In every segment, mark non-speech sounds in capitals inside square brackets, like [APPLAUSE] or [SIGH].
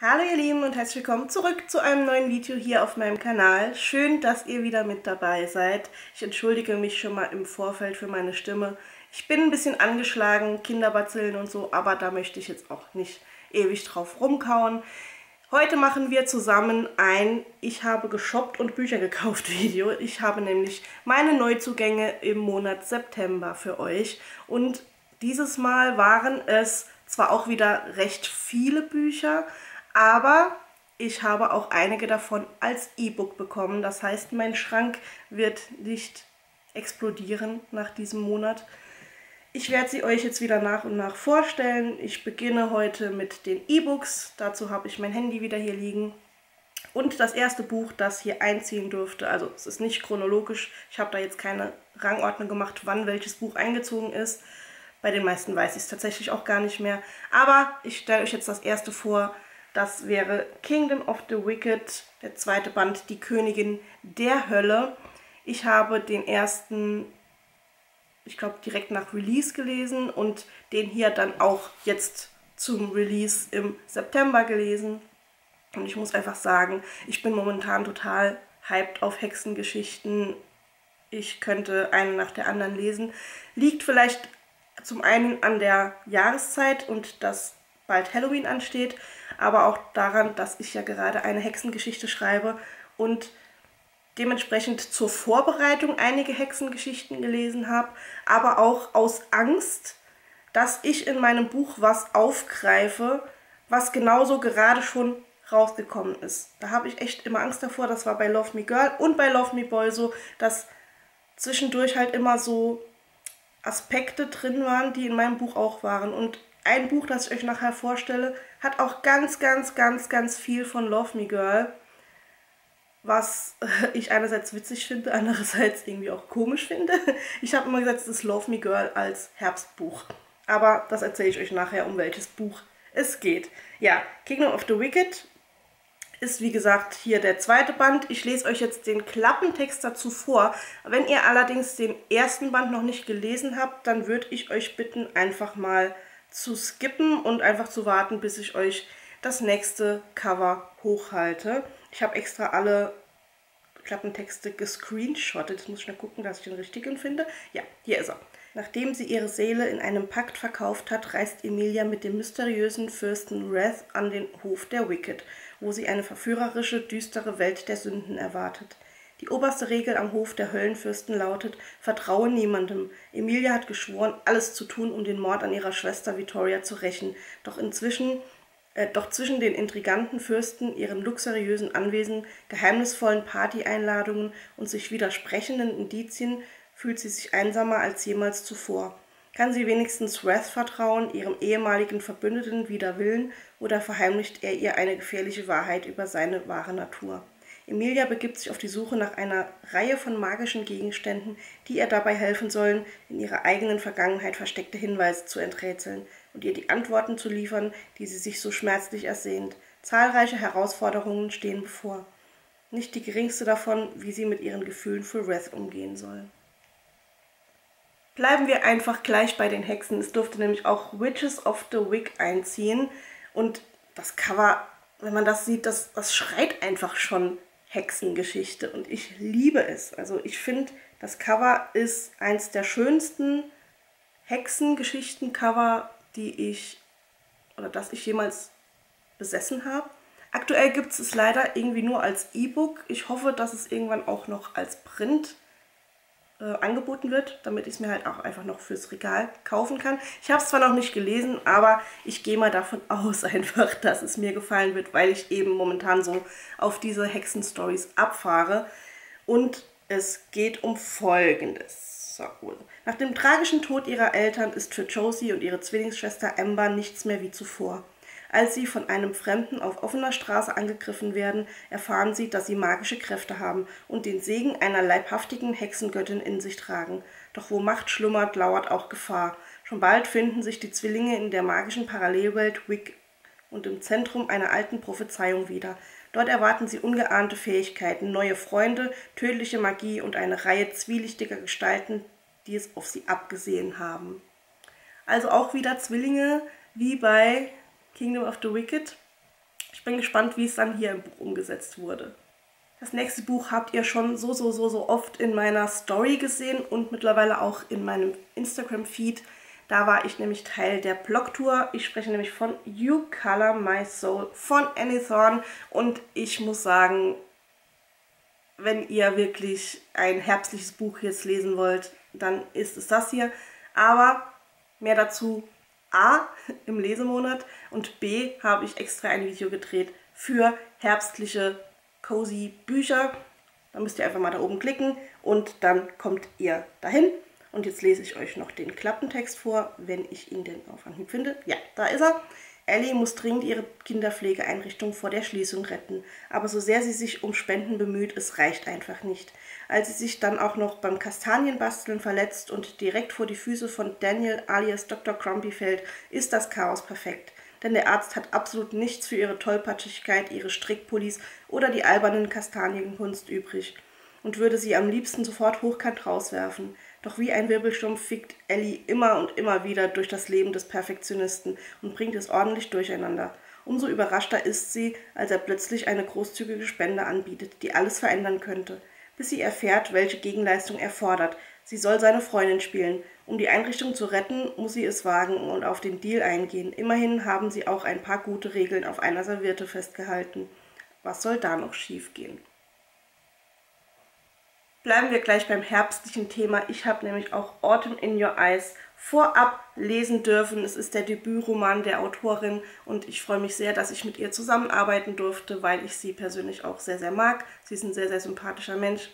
Hallo ihr Lieben und herzlich willkommen zurück zu einem neuen Video hier auf meinem Kanal. Schön, dass ihr wieder mit dabei seid. Ich entschuldige mich schon mal im Vorfeld für meine Stimme. Ich bin ein bisschen angeschlagen, Kinderbazillen und so, aber da möchte ich jetzt auch nicht ewig drauf rumkauen. Heute machen wir zusammen ein Ich habe geshoppt und Bücher gekauft [LAUGHS] Video. Ich habe nämlich meine Neuzugänge im Monat September für euch und dieses Mal waren es zwar auch wieder recht viele Bücher, aber ich habe auch einige davon als E-Book bekommen. Das heißt, mein Schrank wird nicht explodieren nach diesem Monat. Ich werde sie euch jetzt wieder nach und nach vorstellen. Ich beginne heute mit den E-Books. Dazu habe ich mein Handy wieder hier liegen. Und das erste Buch, das hier einziehen durfte, also es ist nicht chronologisch, ich habe da jetzt keine Rangordnung gemacht, wann welches Buch eingezogen ist. Bei den meisten weiß ich es tatsächlich auch gar nicht mehr. Aber ich stelle euch jetzt das erste vor, das wäre Kingdom of the Wicked, der zweite Band, die Königin der Hölle. Ich habe den ersten, ich glaube, direkt nach Release gelesen und den hier dann auch jetzt zum Release im September gelesen. Und ich muss einfach sagen, ich bin momentan total hyped auf Hexengeschichten. Ich könnte eine nach der anderen lesen. Liegt vielleicht zum einen an der Jahreszeit und dass bald Halloween ansteht, aber auch daran, dass ich ja gerade eine Hexengeschichte schreibe und dementsprechend zur Vorbereitung einige Hexengeschichten gelesen habe, aber auch aus Angst, dass ich in meinem Buch was aufgreife, was genauso gerade schon rausgekommen ist. Da habe ich echt immer Angst davor. Das war bei Love Me Girl und bei Love Me Boy so, dass zwischendurch halt immer so Aspekte drin waren, die in meinem Buch auch waren. Und ein Buch, das ich euch nachher vorstelle, hat auch ganz, ganz, ganz, ganz viel von Love Me Girl, was [LAUGHS] ich einerseits witzig finde, andererseits irgendwie auch komisch finde. [LAUGHS] Ich habe immer gesagt, es ist Love Me Girl als Herbstbuch. Aber das erzähle ich euch nachher, um welches Buch es geht. Ja, Kingdom of the Wicked ist wie gesagt hier der zweite Band. Ich lese euch jetzt den Klappentext dazu vor. Wenn ihr allerdings den ersten Band noch nicht gelesen habt, dann würde ich euch bitten, einfach mal zu skippen und einfach zu warten, bis ich euch das nächste Cover hochhalte. Ich habe extra alle Klappentexte gescreenshottet. Jetzt muss ich schnell gucken, dass ich den richtigen finde. Ja, hier ist er. Nachdem sie ihre Seele in einem Pakt verkauft hat, reist Emilia mit dem mysteriösen Fürsten Wrath an den Hof der Wicked, wo sie eine verführerische, düstere Welt der Sünden erwartet. Die oberste Regel am Hof der Höllenfürsten lautet, vertraue niemandem. Emilia hat geschworen, alles zu tun, um den Mord an ihrer Schwester Vittoria zu rächen. Doch inzwischen äh, doch zwischen den intriganten Fürsten, ihren luxuriösen Anwesen, geheimnisvollen Partyeinladungen und sich widersprechenden Indizien fühlt sie sich einsamer als jemals zuvor. Kann sie wenigstens Wrath vertrauen, ihrem ehemaligen Verbündeten wider Willen, oder verheimlicht er ihr eine gefährliche Wahrheit über seine wahre Natur? Emilia begibt sich auf die Suche nach einer Reihe von magischen Gegenständen, die ihr dabei helfen sollen, in ihrer eigenen Vergangenheit versteckte Hinweise zu enträtseln und ihr die Antworten zu liefern, die sie sich so schmerzlich ersehnt. Zahlreiche Herausforderungen stehen bevor. Nicht die geringste davon, wie sie mit ihren Gefühlen für Wrath umgehen soll. Bleiben wir einfach gleich bei den Hexen. Es durfte nämlich auch Witches of the Wick einziehen. Und das Cover, wenn man das sieht, das, das schreit einfach schon Hexengeschichte und ich liebe es. Also ich finde, das Cover ist eins der schönsten Hexengeschichten-Cover, die ich oder das ich jemals besessen habe. Aktuell gibt es es leider irgendwie nur als E-Book. Ich hoffe, dass es irgendwann auch noch als Print äh, angeboten wird, damit ich es mir halt auch einfach noch fürs Regal kaufen kann. Ich habe es zwar noch nicht gelesen, aber ich gehe mal davon [LAUGHS] aus einfach, dass es mir gefallen wird, weil ich eben momentan so auf diese Hexen-Stories abfahre. Und es geht um Folgendes. Nach dem tragischen Tod ihrer Eltern ist für Josie und ihre Zwillingsschwester Amber nichts mehr wie zuvor. Als sie von einem Fremden auf offener Straße angegriffen werden, erfahren sie, dass sie magische Kräfte haben und den Segen einer leibhaftigen Hexengöttin in sich tragen. Doch wo Macht schlummert, lauert auch Gefahr. Schon bald finden sich die Zwillinge in der magischen Parallelwelt Wick und im Zentrum einer alten Prophezeiung wieder. Dort erwarten sie ungeahnte Fähigkeiten, neue Freunde, tödliche Magie und eine Reihe zwielichtiger Gestalten, die es auf sie abgesehen haben. Also auch wieder Zwillinge wie bei Kingdom of the Wicked. Ich bin gespannt, wie es dann hier im Buch umgesetzt wurde. Das nächste Buch habt ihr schon so, so, so, so oft in meiner Story gesehen und mittlerweile auch in meinem Instagram-Feed. Da war ich nämlich Teil der Blogtour. Ich spreche nämlich von You Color My Soul von Annie Thorne. Und ich muss sagen, wenn ihr wirklich ein herbstliches Buch jetzt lesen wollt, dann ist es das hier. Aber mehr dazu A im Lesemonat und B habe ich extra ein Video gedreht für herbstliche cozy Bücher. Da müsst ihr einfach mal da oben klicken und dann kommt ihr dahin. Und jetzt lese ich euch noch den Klappentext vor, wenn ich ihn denn auf Anhieb finde. Ja, da ist er. Ellie muss dringend ihre Kinderpflegeeinrichtung vor der Schließung retten. Aber so sehr sie sich um Spenden bemüht, es reicht einfach nicht. Als sie sich dann auch noch beim Kastanienbasteln verletzt und direkt vor die Füße von Daniel alias Dr. Crumpy fällt, ist das Chaos perfekt. Denn der Arzt hat absolut nichts für ihre Tollpatschigkeit, ihre Strickpullis oder die albernen Kastanienkunst übrig und würde sie am liebsten sofort hochkant rauswerfen. Doch wie ein Wirbelsturm fickt Ellie immer und immer wieder durch das Leben des Perfektionisten und bringt es ordentlich durcheinander. Umso überraschter ist sie, als er plötzlich eine großzügige Spende anbietet, die alles verändern könnte, bis sie erfährt, welche Gegenleistung er fordert. Sie soll seine Freundin spielen. Um die Einrichtung zu retten, muss sie es wagen und auf den Deal eingehen. Immerhin haben sie auch ein paar gute Regeln auf einer Serviette festgehalten. Was soll da noch schiefgehen? Bleiben wir gleich beim herbstlichen Thema. Ich habe nämlich auch Autumn in Your Eyes vorab lesen dürfen. Es ist der Debütroman der Autorin und ich freue mich sehr, dass ich mit ihr zusammenarbeiten durfte, weil ich sie persönlich auch sehr, sehr mag. Sie ist ein sehr, sehr sympathischer Mensch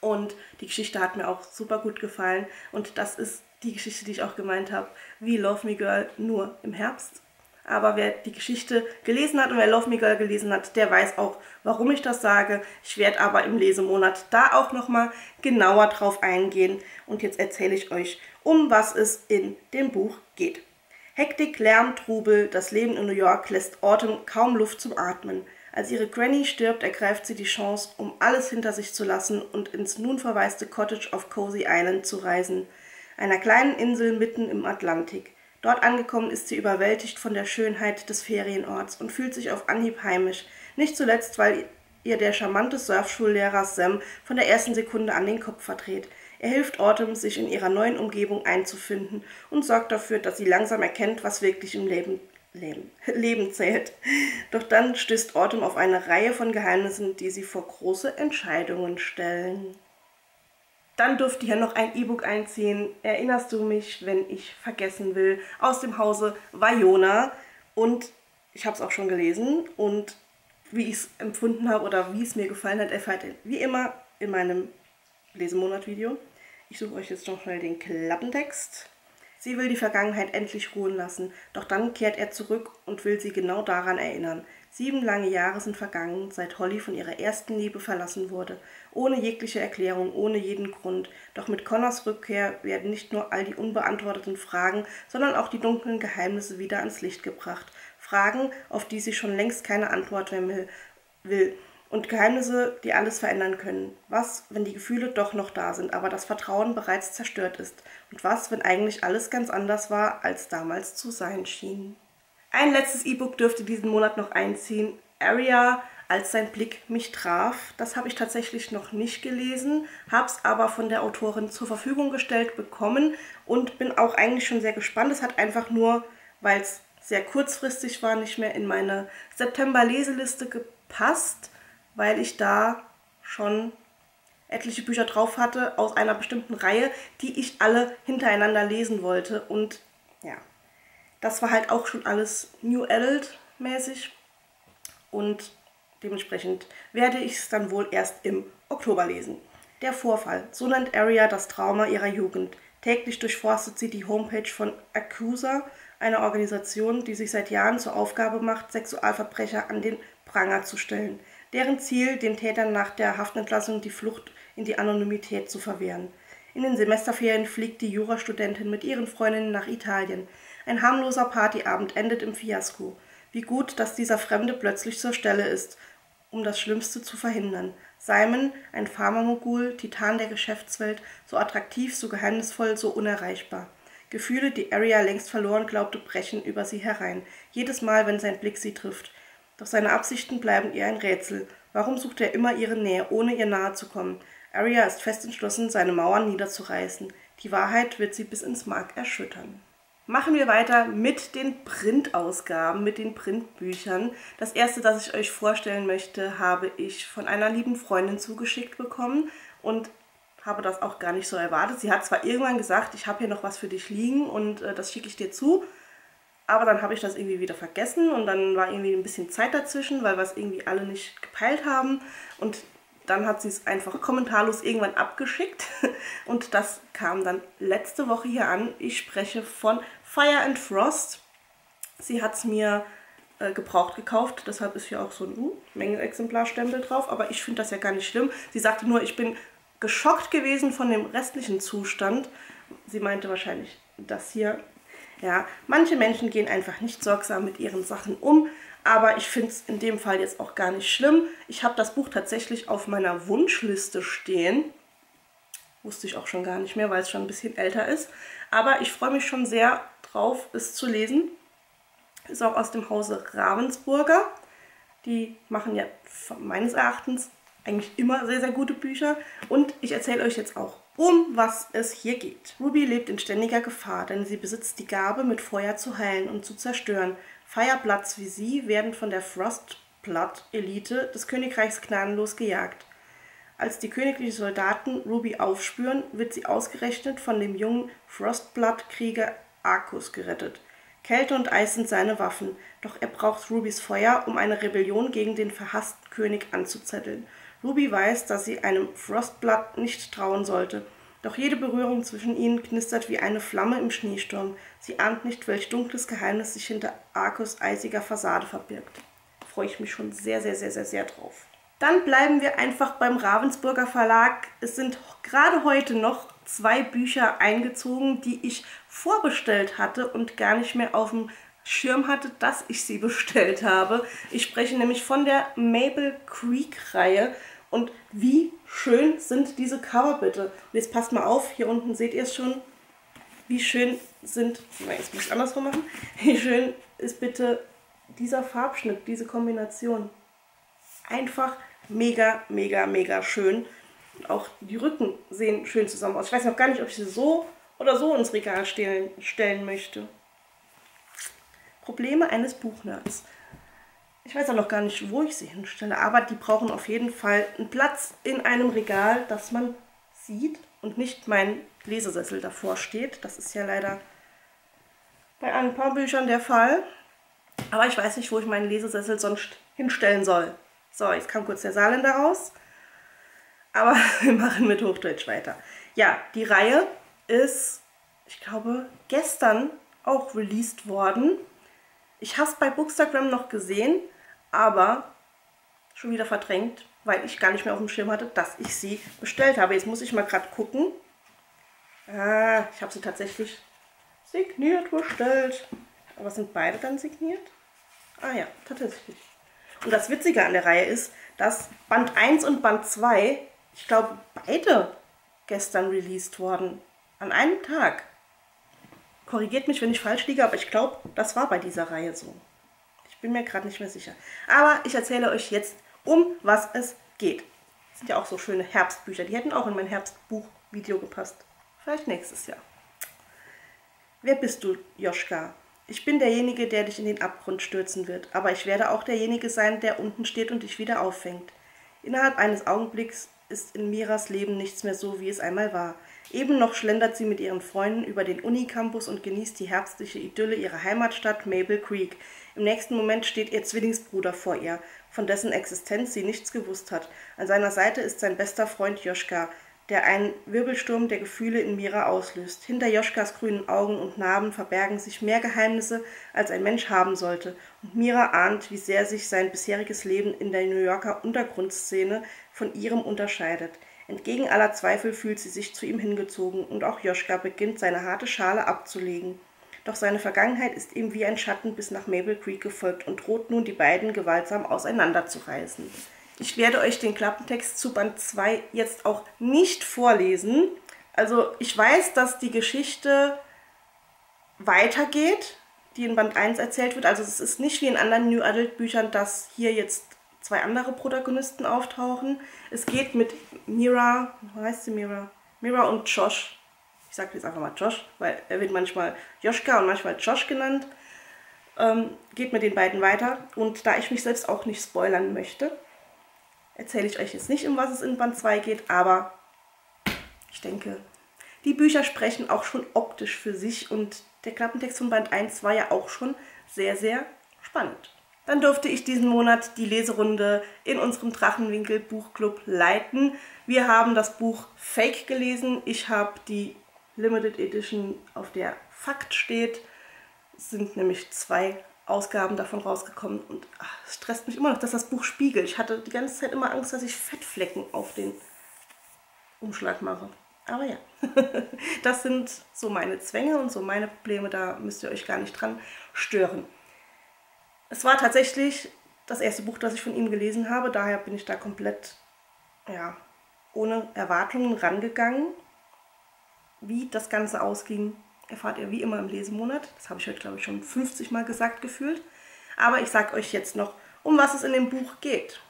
und die Geschichte hat mir auch super gut gefallen und das ist die Geschichte, die ich auch gemeint habe, wie Love Me Girl nur im Herbst. Aber wer die Geschichte gelesen hat und wer Love Me Girl gelesen hat, der weiß auch, warum ich das sage. Ich werde aber im Lesemonat da auch nochmal genauer drauf eingehen. Und jetzt erzähle ich euch, um was es in dem Buch geht. Hektik, Lärm, Trubel, das Leben in New York lässt Autumn kaum Luft zum Atmen. Als ihre Granny stirbt, ergreift sie die Chance, um alles hinter sich zu lassen und ins nun verwaiste Cottage auf Cozy Island zu reisen, einer kleinen Insel mitten im Atlantik. Dort angekommen ist sie überwältigt von der Schönheit des Ferienorts und fühlt sich auf Anhieb heimisch, nicht zuletzt, weil ihr der charmante Surfschullehrer Sam von der ersten Sekunde an den Kopf verdreht. Er hilft Autumn, sich in ihrer neuen Umgebung einzufinden und sorgt dafür, dass sie langsam erkennt, was wirklich im Leben, Leben, [LAUGHS] Leben zählt. Doch dann stößt Autumn auf eine Reihe von Geheimnissen, die sie vor große Entscheidungen stellen. Dann durfte hier noch ein E-Book einziehen. Erinnerst du mich, wenn ich vergessen will? Aus dem Hause Vajona. Und ich habe es auch schon gelesen. Und wie ich es empfunden habe oder wie es mir gefallen hat, erfahrt ihr wie immer in meinem Lesemonat-Video. Ich suche euch jetzt noch schnell den Klappentext. Sie will die Vergangenheit endlich ruhen lassen, doch dann kehrt er zurück und will sie genau daran erinnern. Sieben lange Jahre sind vergangen, seit Holly von ihrer ersten Liebe verlassen wurde. Ohne jegliche Erklärung, ohne jeden Grund. Doch mit Connors Rückkehr werden nicht nur all die unbeantworteten Fragen, sondern auch die dunklen Geheimnisse wieder ans Licht gebracht. Fragen, auf die sie schon längst keine Antwort mehr will. Und Geheimnisse, die alles verändern können. Was, wenn die Gefühle doch noch da sind, aber das Vertrauen bereits zerstört ist? Und was, wenn eigentlich alles ganz anders war, als damals zu sein schien? Ein letztes E-Book dürfte diesen Monat noch einziehen. Aria, als sein Blick mich traf. Das habe ich tatsächlich noch nicht gelesen, habe es aber von der Autorin zur Verfügung gestellt bekommen und bin auch eigentlich schon sehr gespannt. Es hat einfach nur, weil es sehr kurzfristig war, nicht mehr in meine September-Leseliste gepasst, weil ich da schon etliche Bücher drauf hatte aus einer bestimmten Reihe, die ich alle hintereinander lesen wollte. Und ja, das war halt auch schon alles New Adult mäßig und dementsprechend werde ich es dann wohl erst im Oktober lesen. Der Vorfall. So nennt Aria das Trauma ihrer Jugend. Täglich durchforstet sie die Homepage von Accusa, einer Organisation, die sich seit Jahren zur Aufgabe macht, Sexualverbrecher an den Pranger zu stellen. Deren Ziel, den Tätern nach der Haftentlassung die Flucht in die Anonymität zu verwehren. In den Semesterferien fliegt die Jurastudentin mit ihren Freundinnen nach Italien. Ein harmloser Partyabend endet im Fiasko. Wie gut, dass dieser Fremde plötzlich zur Stelle ist, um das Schlimmste zu verhindern. Simon, ein Pharmamogul, Titan der Geschäftswelt, so attraktiv, so geheimnisvoll, so unerreichbar. Gefühle, die Arya längst verloren glaubte, brechen über sie herein. Jedes Mal, wenn sein Blick sie trifft. Doch seine Absichten bleiben ihr ein Rätsel. Warum sucht er immer ihre Nähe, ohne ihr nahe zu kommen? Arya ist fest entschlossen, seine Mauern niederzureißen. Die Wahrheit wird sie bis ins Mark erschüttern. Machen wir weiter mit den Printausgaben, mit den Printbüchern. Das erste, das ich euch vorstellen möchte, habe ich von einer lieben Freundin zugeschickt bekommen und habe das auch gar nicht so erwartet. Sie hat zwar irgendwann gesagt, ich habe hier noch was für dich liegen und äh, das schicke ich dir zu, aber dann habe ich das irgendwie wieder vergessen und dann war irgendwie ein bisschen Zeit dazwischen, weil wir es irgendwie alle nicht gepeilt haben und dann hat sie es einfach kommentarlos irgendwann abgeschickt [LAUGHS] und das kam dann letzte Woche hier an. Ich spreche von Fire and Frost. Sie hat es mir äh, gebraucht gekauft, deshalb ist hier auch so ein uh, Mengenexemplarstempel drauf, aber ich finde das ja gar nicht schlimm. Sie sagte nur, ich bin geschockt gewesen von dem restlichen Zustand. Sie meinte wahrscheinlich das hier. Ja, manche Menschen gehen einfach nicht sorgsam mit ihren Sachen um aber ich finde es in dem Fall jetzt auch gar nicht schlimm. Ich habe das Buch tatsächlich auf meiner Wunschliste stehen. Wusste ich auch schon gar nicht mehr, weil es schon ein bisschen älter ist. Aber ich freue mich schon sehr drauf, es zu lesen. Ist auch aus dem Hause Ravensburger. Die machen ja meines Erachtens eigentlich immer sehr, sehr gute Bücher. Und ich erzähle euch jetzt auch, um was es hier geht. Ruby lebt in ständiger Gefahr, denn sie besitzt die Gabe, mit Feuer zu heilen und zu zerstören. Firebloods wie sie werden von der Frostblood-Elite des Königreichs gnadenlos gejagt. Als die königlichen Soldaten Ruby aufspüren, wird sie ausgerechnet von dem jungen Frostblood-Krieger Arcus gerettet. Kälte und Eis sind seine Waffen, doch er braucht Rubys Feuer, um eine Rebellion gegen den verhassten König anzuzetteln. Ruby weiß, dass sie einem Frostblood nicht trauen sollte doch jede Berührung zwischen ihnen knistert wie eine Flamme im Schneesturm. Sie ahnt nicht, welch dunkles Geheimnis sich hinter Arkos eisiger Fassade verbirgt. Freue ich mich schon sehr, sehr, sehr, sehr, sehr drauf. Dann bleiben wir einfach beim Ravensburger Verlag. Es sind gerade heute noch zwei Bücher eingezogen, die ich vorbestellt hatte und gar nicht mehr auf dem Schirm hatte, dass ich sie [LAUGHS] bestellt habe. Ich spreche nämlich von der Maple Creek Reihe und wie schön sind diese Cover bitte? Und jetzt passt mal auf, hier unten seht ihr es schon. Wie schön sind, nein, jetzt muss ich andersrum machen. [LAUGHS] Wie schön ist bitte dieser Farbschnitt, diese Kombination. Einfach mega, mega, mega schön. auch die Rücken sehen schön zusammen aus. Ich weiß noch gar nicht, ob ich sie so oder so ins Regal stellen, stellen möchte. Probleme eines Buchnerds. Ich weiß auch noch gar nicht, wo ich sie hinstelle, aber die brauchen auf jeden Fall einen Platz in einem Regal, das man sieht und nicht mein Lesesessel davor steht. Das ist ja leider bei ein paar Büchern der Fall. Aber ich weiß nicht, wo ich meinen Lesesessel sonst hinstellen soll. So, jetzt kam kurz der Saarländer raus. Aber [LAUGHS] wir machen mit Hochdeutsch weiter. Ja, die Reihe ist, ich glaube, gestern auch released worden. Ich habe es bei Bookstagram noch gesehen, aber schon wieder verdrängt, weil ich gar nicht mehr auf dem Schirm hatte, dass ich sie bestellt habe. Jetzt muss ich mal gerade gucken. Ah, ich habe sie tatsächlich signiert bestellt. Aber sind beide dann signiert? Ah ja, tatsächlich. Und das Witzige an der Reihe ist, dass Band 1 und Band 2, ich glaube, beide gestern released wurden. An einem Tag. Korrigiert mich, wenn ich falsch liege, aber ich glaube, das war bei dieser Reihe so. Bin mir gerade nicht mehr sicher. Aber ich erzähle euch jetzt, um was es geht. Das sind ja auch so schöne Herbstbücher. Die hätten auch in mein Herbstbuch-Video gepasst. Vielleicht nächstes Jahr. Wer bist du, Joschka? Ich bin derjenige, der dich in den Abgrund stürzen wird, aber ich werde auch derjenige sein, der unten steht und dich wieder auffängt. Innerhalb eines Augenblicks ist in Miras Leben nichts mehr so, wie es einmal war. Eben noch schlendert sie mit ihren Freunden über den Unicampus und genießt die herbstliche Idylle ihrer Heimatstadt Maple Creek. Im nächsten Moment steht ihr Zwillingsbruder vor ihr, von dessen Existenz sie nichts gewusst hat. An seiner Seite ist sein bester Freund Joschka, der einen Wirbelsturm der Gefühle in Mira auslöst. Hinter Joschkas grünen Augen und Narben verbergen sich mehr Geheimnisse, als ein Mensch haben sollte, und Mira ahnt, wie sehr sich sein bisheriges Leben in der New Yorker Untergrundszene von ihrem unterscheidet. Entgegen aller Zweifel fühlt sie sich zu ihm hingezogen, und auch Joschka beginnt seine harte Schale abzulegen. Doch seine Vergangenheit ist ihm wie ein Schatten bis nach Maple Creek gefolgt und droht nun, die beiden gewaltsam auseinanderzureißen. Ich werde euch den Klappentext zu Band 2 jetzt auch nicht vorlesen. Also ich weiß, dass die Geschichte weitergeht. die in Band 1 erzählt wird. Also es ist nicht wie in anderen New Adult Büchern, dass hier jetzt zwei andere Protagonisten auftauchen. Es geht mit Mira, wie heißt sie Mira? Mira und Josh. Ich sage jetzt einfach mal Josh, weil er wird manchmal Joschka und manchmal Josh genannt. Ähm, geht mit den beiden weiter. Und da ich mich selbst auch nicht spoilern möchte, erzähle ich euch jetzt nicht, um was es in Band 2 geht, aber ich denke, die Bücher sprechen auch schon optisch für sich und der Klappentext von Band 1 war ja auch schon sehr, sehr spannend. Dann durfte ich diesen Monat die Leserunde in unserem Drachenwinkel Buchclub leiten. Wir haben das Buch Fake gelesen. Ich habe die Limited Edition, auf der Fakt steht. Es sind nämlich zwei Ausgaben davon rausgekommen und ach, es stresst mich immer noch, dass das Buch spiegelt. Ich hatte die ganze Zeit immer Angst, dass ich Fettflecken auf den Umschlag mache. Aber ja, [LAUGHS] das sind so meine Zwänge und so meine Probleme, da müsst ihr euch gar nicht dran stören. Es war tatsächlich das erste Buch, das ich von ihm gelesen habe, daher bin ich da komplett ja, ohne Erwartungen rangegangen. Wie das Ganze ausging, erfahrt ihr wie immer im Lesemonat. Das habe ich euch, glaube ich, schon 50 Mal gesagt gefühlt. Aber ich sage euch jetzt noch, um was es in dem Buch geht.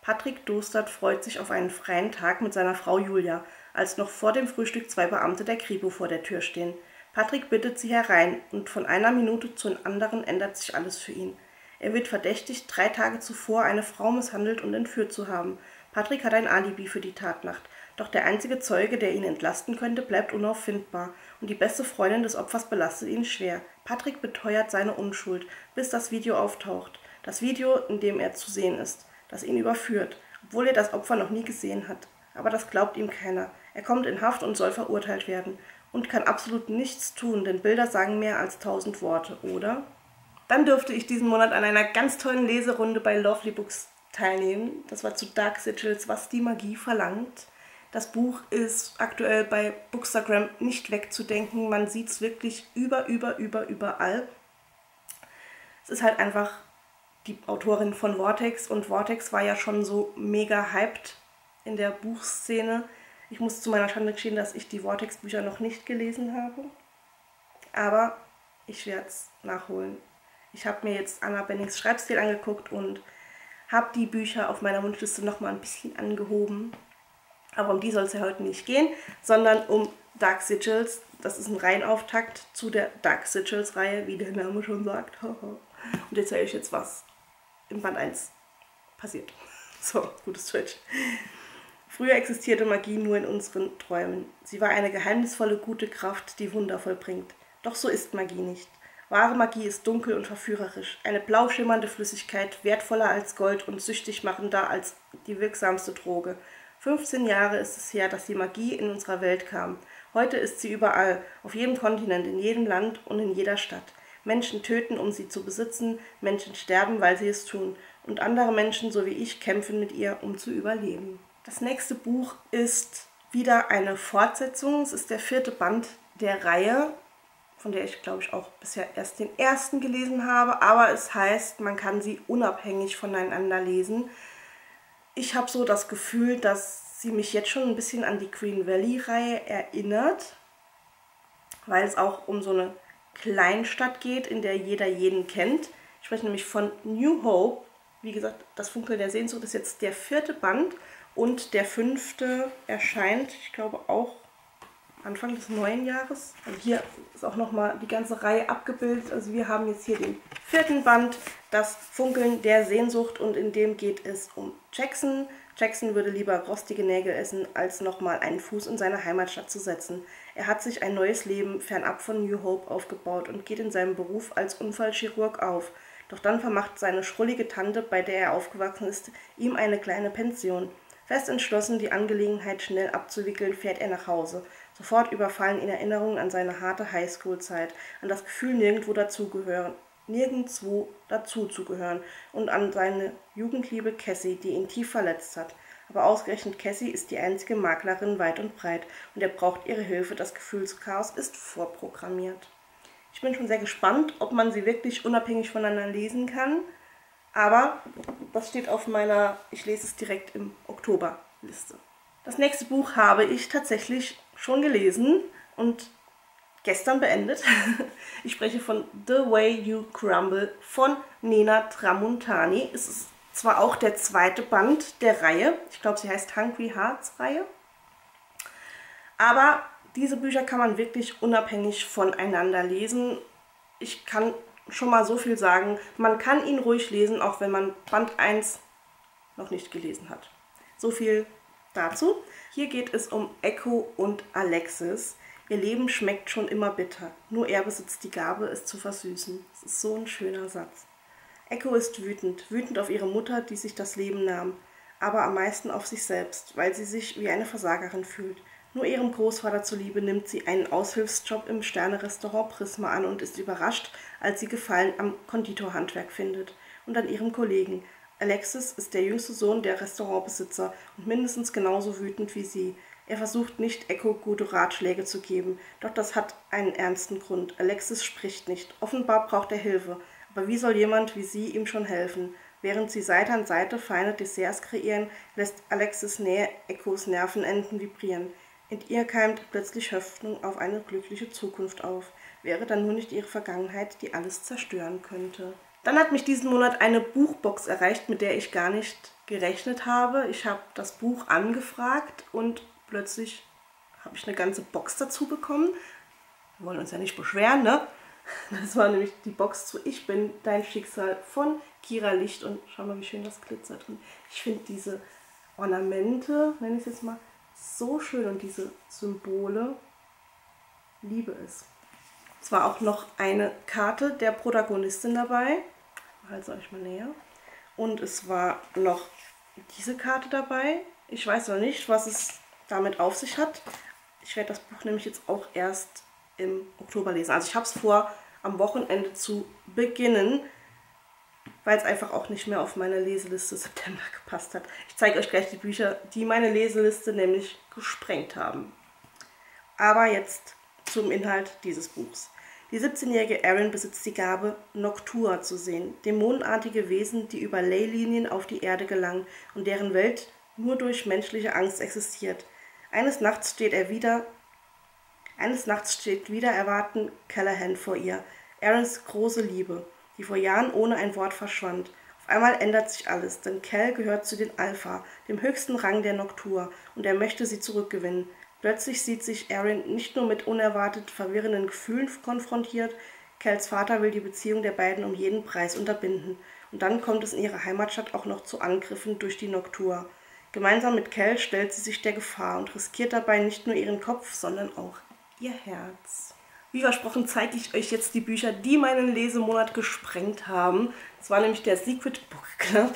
Patrick Dostert freut sich auf einen freien Tag mit seiner Frau Julia, als noch vor dem Frühstück zwei Beamte der Kripo vor der Tür stehen. Patrick bittet sie herein und von einer Minute zur anderen ändert sich alles für ihn. Er wird verdächtigt, drei Tage zuvor eine Frau misshandelt und entführt zu haben. Patrick hat ein Alibi für die Tatnacht. Doch der einzige Zeuge, der ihn entlasten könnte, bleibt unauffindbar und die beste Freundin des Opfers belastet ihn schwer. Patrick beteuert seine Unschuld, bis das Video auftaucht. Das Video, in dem er zu sehen ist, das ihn überführt, obwohl er das Opfer noch nie gesehen hat. Aber das glaubt ihm keiner. Er kommt in Haft und soll verurteilt werden und kann absolut nichts tun, denn Bilder sagen mehr als tausend Worte, oder? Dann durfte ich diesen Monat an einer ganz tollen Leserunde bei Lovely Books teilnehmen. Das war zu Dark Sigils, was die Magie verlangt. Das Buch ist aktuell bei Bookstagram nicht wegzudenken. Man sieht es wirklich über, über, über, überall. Es ist halt einfach die Autorin von Vortex und Vortex war ja schon so mega hyped in der Buchszene. Ich muss zu meiner Schande gestehen, dass ich die Vortex-Bücher noch nicht gelesen habe. Aber ich werde es nachholen. Ich habe mir jetzt Anna Bennings Schreibstil angeguckt und habe die Bücher auf meiner Wunschliste nochmal ein bisschen angehoben. Aber um die soll es ja heute nicht gehen, sondern um Dark Sigils. Das ist ein Reihenauftakt zu der Dark Sigils-Reihe, wie der Name schon sagt. [LAUGHS] Und erzähle ich jetzt, was im Band 1 passiert. [LAUGHS] So, gutes Twitch. Früher existierte Magie nur in unseren Träumen. Sie war eine geheimnisvolle, gute Kraft, die Wunder vollbringt. Doch so ist Magie nicht. Wahre Magie ist dunkel und verführerisch, eine blau schimmernde Flüssigkeit, wertvoller als Gold und süchtig machender als die wirksamste Droge. 15 Jahre ist es her, dass die Magie in unserer Welt kam. Heute ist sie überall, auf jedem Kontinent, in jedem Land und in jeder Stadt. Menschen töten, um sie zu besitzen, Menschen sterben, weil sie es tun, und andere Menschen, so wie ich, kämpfen mit ihr, um zu überleben. Das nächste Buch ist wieder eine Fortsetzung. Es ist der vierte Band der Reihe, von der ich, glaube ich, auch bisher erst den ersten gelesen habe, aber es heißt, man kann sie unabhängig voneinander lesen ich habe so das Gefühl, dass sie mich jetzt schon ein bisschen an die Green Valley-Reihe erinnert, weil es auch um so eine Kleinstadt geht, in der jeder jeden kennt. Ich spreche nämlich von New Hope. Wie gesagt, das Funkeln der Sehnsucht ist jetzt der vierte Band und der fünfte erscheint, ich glaube, auch Anfang des neuen Jahres. Also hier ist auch nochmal die ganze Reihe abgebildet. Also wir haben jetzt hier den vierten Band, das Funkeln der Sehnsucht und in dem geht es um Jackson. Jackson würde lieber rostige Nägel essen, als nochmal einen Fuß in seine Heimatstadt zu setzen. Er hat sich ein neues Leben fernab von New Hope aufgebaut und geht in seinem Beruf als Unfallchirurg auf. Doch dann vermacht seine schrullige Tante, bei der er aufgewachsen ist, ihm eine kleine Pension. Fest entschlossen, die Angelegenheit schnell abzuwickeln, fährt er nach Hause. Sofort überfallen ihn Erinnerungen an seine harte Highschool-Zeit, an das Gefühl, nirgendwo dazugehören, nirgendwo dazuzugehören und an seine Jugendliebe Cassie, die ihn tief verletzt hat. Aber ausgerechnet Cassie ist die einzige Maklerin weit und breit und er braucht ihre Hilfe. Das Gefühlschaos ist vorprogrammiert. Ich bin schon sehr gespannt, ob man sie wirklich unabhängig voneinander lesen kann. Aber das steht auf meiner, ich lese es direkt im Oktober Liste. Das nächste Buch habe ich tatsächlich schon gelesen und gestern beendet. [LAUGHS] Ich spreche von The Way You Crumble von Nena Tramontani. Es ist zwar auch der zweite Band der Reihe. Ich glaube, sie heißt Hungry Hearts Reihe. Aber diese Bücher kann man wirklich unabhängig voneinander lesen. Ich kann schon mal so viel sagen. Man kann ihn ruhig lesen, auch wenn man Band 1 noch nicht gelesen hat. So viel dazu. Hier geht es um Echo und Alexis. Ihr Leben schmeckt schon immer bitter. Nur er besitzt die Gabe, es zu versüßen. Das ist so ein schöner Satz. Echo ist wütend, wütend auf ihre Mutter, die sich das Leben nahm, aber am meisten auf sich selbst, weil sie sich wie eine Versagerin fühlt. Nur ihrem Großvater zuliebe nimmt sie einen Aushilfsjob im Sterne-Restaurant Prisma an und ist überrascht, als sie Gefallen am Konditorhandwerk findet und an ihrem Kollegen. Alexis ist der jüngste Sohn der Restaurantbesitzer und mindestens genauso wütend wie sie. Er versucht nicht, Echo gute Ratschläge zu geben, doch das hat einen ernsten Grund. Alexis spricht nicht. Offenbar braucht er Hilfe. Aber wie soll jemand wie sie ihm schon helfen? Während sie Seite an Seite feine Desserts kreieren, lässt Alexis Nähe Echos Nervenenden vibrieren. In ihr keimt plötzlich Hoffnung auf eine glückliche Zukunft auf. Wäre dann nur nicht ihre Vergangenheit, die alles zerstören könnte. Dann hat mich diesen Monat eine Buchbox erreicht, mit der ich gar nicht gerechnet habe. Ich habe das Buch angefragt und plötzlich habe ich eine ganze Box dazu bekommen. Wir wollen uns ja nicht beschweren, ne? Das war nämlich die Box zu Ich bin dein Schicksal von Kira Licht und schau mal, wie schön das glitzert. Und ich finde diese Ornamente, nenne ich es jetzt mal, so schön und diese Symbole liebe es. Es war auch noch eine Karte der Protagonistin dabei. Ich halte euch mal näher. Und es war noch diese Karte dabei. Ich weiß noch nicht, was es damit auf sich hat. Ich werde das Buch nämlich jetzt auch erst im Oktober lesen. Also ich habe es vor, am Wochenende zu beginnen weil es einfach auch nicht mehr auf meine Leseliste September gepasst hat. Ich zeige euch gleich die Bücher, die meine Leseliste nämlich gesprengt haben. Aber jetzt zum Inhalt dieses Buchs. Die 17-jährige Erin besitzt die Gabe, Noctua zu sehen, dämonenartige Wesen, die über Leylinien auf die Erde gelangen und deren Welt nur durch menschliche Angst existiert. Eines Nachts steht er wieder, eines Nachts steht wieder erwarten Callahan vor ihr, Erins große Liebe die vor Jahren ohne ein Wort verschwand. Auf einmal ändert sich alles, denn Cal gehört zu den Alpha, dem höchsten Rang der Noktur, und er möchte sie zurückgewinnen. Plötzlich sieht sich Erin nicht nur mit unerwartet verwirrenden Gefühlen konfrontiert, Cals Vater will die Beziehung der beiden um jeden Preis unterbinden. Und dann kommt es in ihrer Heimatstadt auch noch zu Angriffen durch die Noktur. Gemeinsam mit Cal stellt sie sich der Gefahr und riskiert dabei nicht nur ihren Kopf, sondern auch ihr Herz. Wie versprochen zeige ich euch jetzt die Bücher, die meinen Lesemonat gesprengt haben. Das war nämlich der Secret Book Club.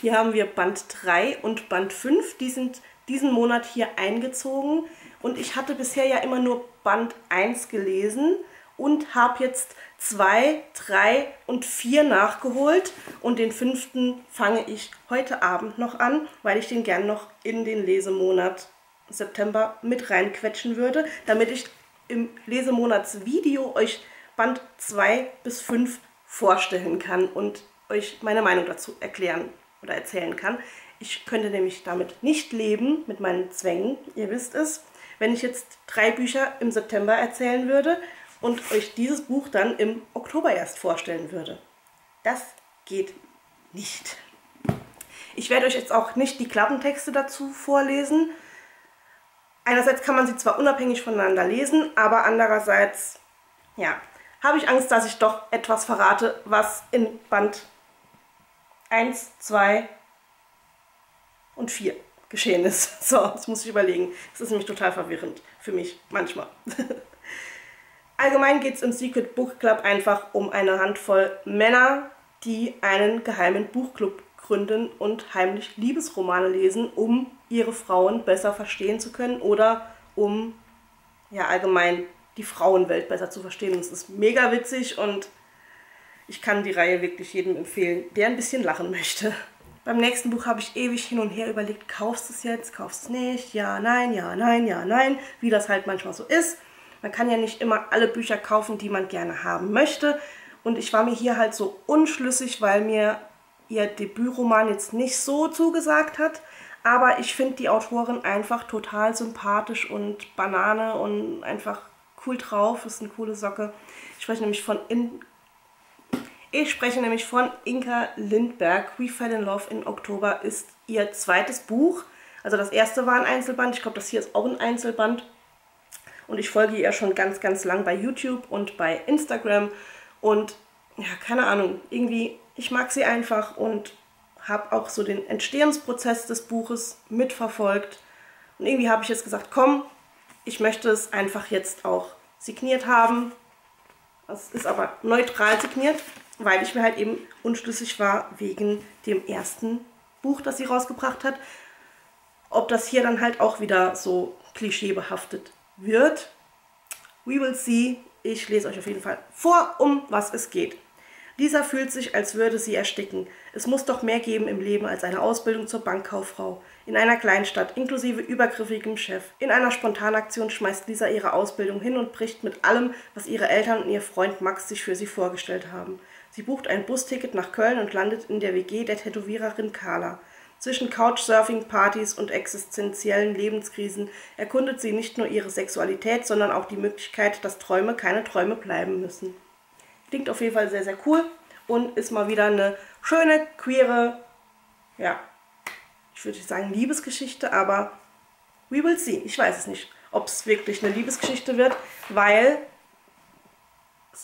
Hier haben wir Band 3 und Band 5. Die sind diesen Monat hier eingezogen. Und ich hatte bisher ja immer nur Band 1 gelesen und habe jetzt 2, 3 und 4 nachgeholt. Und den fünften fange ich heute Abend noch an, weil ich den gern noch in den Lesemonat September mit reinquetschen würde, damit ich im Lesemonatsvideo euch Band 2 bis 5 vorstellen kann und euch meine Meinung dazu erklären oder erzählen kann. Ich könnte nämlich damit nicht leben, mit meinen Zwängen, ihr wisst es, wenn ich jetzt drei Bücher im September erzählen würde und euch dieses Buch dann im Oktober erst vorstellen würde. Das geht nicht. Ich werde euch jetzt auch nicht die Klappentexte dazu vorlesen, Einerseits kann man sie zwar unabhängig voneinander lesen, aber andererseits, ja, habe ich Angst, dass ich doch etwas verrate, was in Band 1, 2 und 4 geschehen ist. [LAUGHS] So, das muss ich überlegen. Das ist nämlich total verwirrend für mich manchmal. [LAUGHS] Allgemein geht es im Secret Book Club einfach um eine Handvoll Männer, die einen geheimen Buchclub gründen und heimlich Liebesromane lesen, um ihre Frauen besser verstehen zu können oder um ja allgemein die Frauenwelt besser zu verstehen. Es ist mega witzig und ich kann die Reihe wirklich jedem empfehlen, der ein bisschen lachen möchte. Beim nächsten Buch habe ich ewig hin und her überlegt, kaufst du es jetzt, kaufst du es nicht, ja, nein, ja, nein, ja, nein, wie das halt manchmal so ist. Man kann ja nicht immer alle Bücher kaufen, die man gerne haben möchte. Und ich war mir hier halt so unschlüssig, weil mir ihr Debütroman jetzt nicht so zugesagt hat. Aber ich finde die Autorin einfach total sympathisch und Banane und einfach cool drauf, ist eine coole Socke. Ich spreche nämlich von in ich spreche nämlich von Inka Lindberg. We Fell in Love in Oktober ist ihr zweites Buch. Also das erste war ein Einzelband. Ich glaube, das hier ist auch ein Einzelband. Und ich folge ihr schon ganz, ganz lang bei YouTube und bei Instagram. Und ja, keine Ahnung, irgendwie, ich mag sie einfach und habe auch so den Entstehungsprozess des Buches mitverfolgt. Und irgendwie habe ich jetzt gesagt, komm, ich möchte es einfach jetzt auch signiert haben. Es ist aber neutral signiert weil ich mir halt eben unschlüssig war wegen dem ersten Buch, das sie rausgebracht hat. Ob das hier dann halt auch wieder so klischeebehaftet wird. We will see. Ich lese euch auf jeden Fall vor, um was es geht. Lisa fühlt sich, als würde sie ersticken. Es muss doch mehr geben im Leben als eine Ausbildung zur Bankkauffrau. In einer Kleinstadt, inklusive übergriffigem Chef. In einer Spontanaktion schmeißt Lisa ihre Ausbildung hin und bricht mit allem, was ihre Eltern und ihr Freund Max sich für sie vorgestellt haben. Sie bucht ein Busticket nach Köln und landet in der WG der Tätowiererin Carla. Zwischen Couchsurfing-Partys und existenziellen Lebenskrisen erkundet sie nicht nur ihre Sexualität, sondern auch die Möglichkeit, dass Träume keine Träume bleiben müssen. Klingt auf jeden Fall sehr, sehr cool und ist mal wieder eine schöne, queere, ja, ich würde sagen Liebesgeschichte, aber we will see. Ich weiß es nicht, ob es wirklich eine Liebesgeschichte wird, weil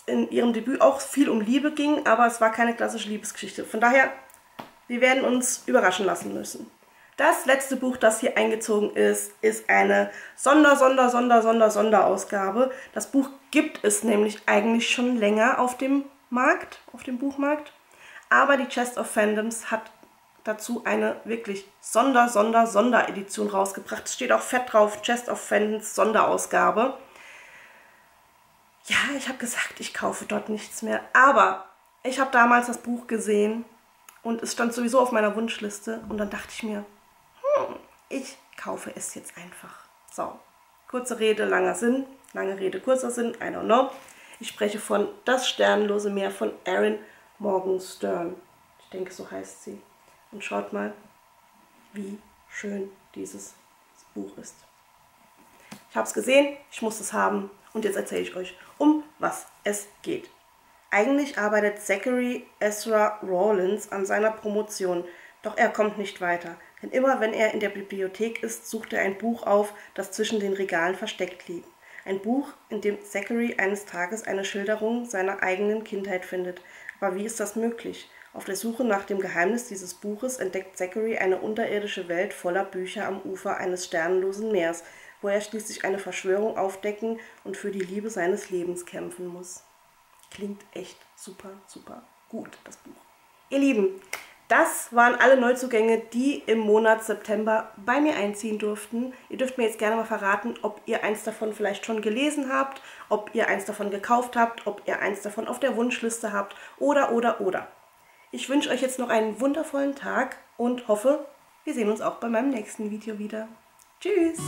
in ihrem Debüt auch viel um Liebe ging, aber es war keine klassische Liebesgeschichte. Von daher, wir werden uns überraschen lassen müssen. Das letzte Buch, das hier eingezogen ist, ist eine Sonder, Sonder, Sonder, Sonder, Sonderausgabe. Das Buch gibt es nämlich eigentlich schon länger auf dem Markt, auf dem Buchmarkt. Aber die Chest of Fandoms hat dazu eine wirklich Sonder, Sonder, Sonderedition rausgebracht. Es steht auch fett drauf, Chest of Fandoms Sonderausgabe ja, ich habe gesagt, ich kaufe dort nichts mehr. Aber ich habe damals das Buch gesehen und es stand sowieso auf meiner Wunschliste. Und dann dachte ich mir, ich kaufe es jetzt einfach. So, kurze Rede, langer Sinn. Lange Rede, kurzer Sinn, I don't know. Ich spreche von Das Sternlose Meer von Erin Morgenstern. Ich denke, so heißt sie. Und schaut mal, wie schön dieses Buch ist. Ich habe es gesehen, ich muss es haben und jetzt erzähle ich euch, um was es geht. Eigentlich arbeitet Zachary Ezra Rawlins an seiner Promotion, doch er kommt nicht weiter. Denn immer wenn er in der Bibliothek ist, sucht er ein Buch auf, das zwischen den Regalen versteckt liegt. Ein Buch, in dem Zachary eines Tages eine Schilderung seiner eigenen Kindheit findet. Aber wie ist das möglich? Auf der Suche nach dem Geheimnis dieses Buches entdeckt Zachary eine unterirdische Welt voller Bücher am Ufer eines sternenlosen Meers, wo er schließlich eine Verschwörung aufdecken und für die Liebe seines Lebens kämpfen muss. Klingt echt super, super gut, das Buch. Ihr Lieben, das waren alle Neuzugänge, die im Monat September bei mir einziehen durften. Ihr dürft mir jetzt gerne mal verraten, ob ihr eins davon vielleicht schon gelesen habt, ob ihr eins davon gekauft habt, ob ihr eins davon auf der Wunschliste habt oder, oder, oder. Ich wünsche euch jetzt noch einen wundervollen Tag und hoffe, wir sehen uns auch bei meinem nächsten Video wieder. Tschüss!